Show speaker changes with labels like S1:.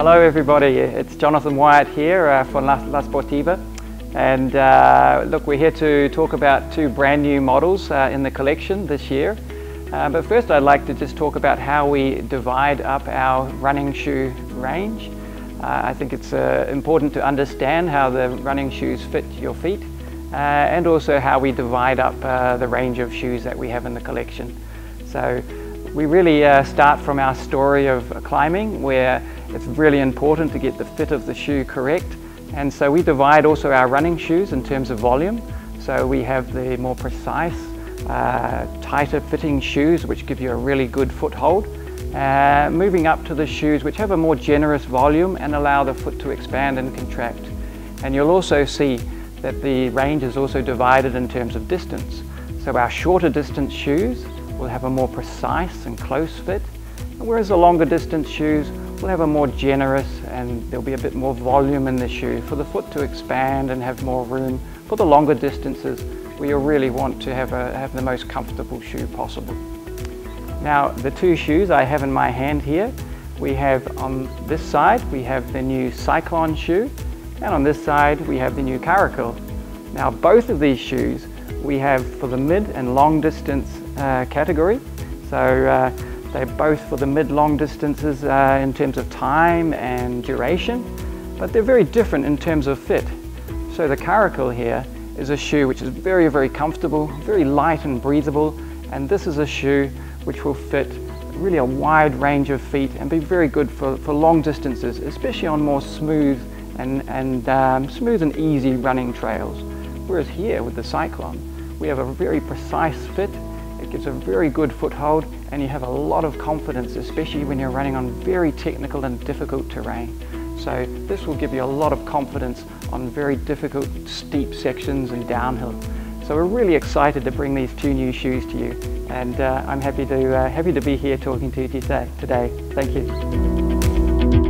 S1: Hello everybody, it's Jonathan Wyatt here uh, from La, La Sportiva and uh, look we're here to talk about two brand new models uh, in the collection this year uh, but first I'd like to just talk about how we divide up our running shoe range. Uh, I think it's uh, important to understand how the running shoes fit your feet and also how we divide up the range of shoes that we have in the collection. So we really start from our story of climbing where it's really important to get the fit of the shoe correct. And so we divide also our running shoes in terms of volume. So we have the more precise uh, tighter fitting shoes which give you a really good foothold. Uh, moving up to the shoes which have a more generous volume and allow the foot to expand and contract. And you'll also see that the range is also divided in terms of distance. So our shorter distance shoes will have a more precise and close fit, whereas the longer distance shoes will have a more generous and there'll be a bit more volume in the shoe for the foot to expand and have more room for the longer distances where you really want to have, a, have the most comfortable shoe possible. Now the two shoes I have in my hand here, we have on this side we have the new Cyklon shoe and on this side we have the new Karacal. Now both of these shoes we have for the mid and long distance uh, category. So uh, they're both for the mid-long distances uh, in terms of time and duration, but they're very different in terms of fit. So the Karacal here is a shoe which is very, very comfortable, very light and breathable, and this is a shoe which will fit really a wide range of feet and be very good for, for long distances, especially on more smooth and, and um, smooth and easy running trails. Whereas here with the Cyklon, we have a very precise fit, it gives a very good foothold and you have a lot of confidence, especially when you're running on very technical and difficult terrain. So this will give you a lot of confidence on very difficult steep sections and downhill. So we're really excited to bring these two new shoes to you and uh, I'm happy to, uh, happy to be here talking to you today. today. Thank you.